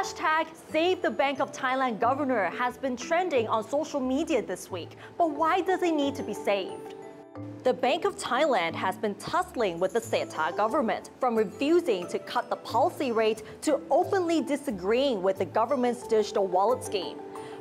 Hashtag Save the Bank of Thailand governor has been trending on social media this week. But why does it need to be saved? The Bank of Thailand has been tussling with the Srettha government, from refusing to cut the policy rate to openly disagreeing with the government's digital wallet scheme.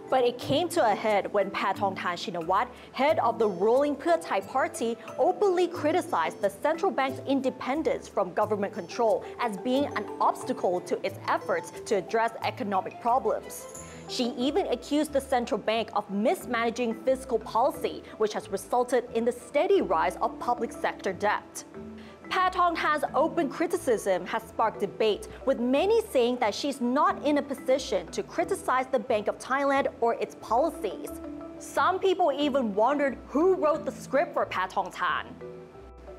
But it came to a head when Paetongtarn Shinawatra, head of the ruling Pheu Thai party, openly criticized the central bank's independence from government control as being an obstacle to its efforts to address economic problems. She even accused the central bank of mismanaging fiscal policy, which has resulted in the steady rise of public sector debt. Paetongtarn's open criticism has sparked debate, with many saying that she's not in a position to criticize the Bank of Thailand or its policies. Some people even wondered who wrote the script for Paetongtarn.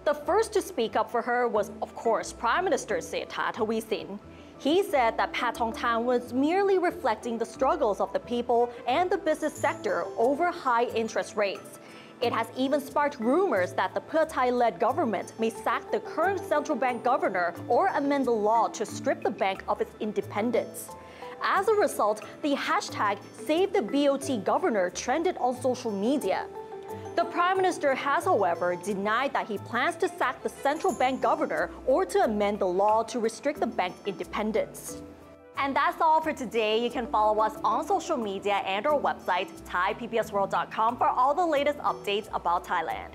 The first to speak up for her was, of course, Prime Minister Srettha Thavisin. He said that Paetongtarn was merely reflecting the struggles of the people and the business sector over high interest rates it has even sparked rumors that the Thai-led government may sack the current central bank governor or amend the law to strip the bank of its independence. As a result, the hashtag Save the BOT Governor trended on social media. The Prime Minister has, however, denied that he plans to sack the central bank governor or to amend the law to restrict the bank's independence. And that's all for today. You can follow us on social media and our website, thaipbsworld.com for all the latest updates about Thailand.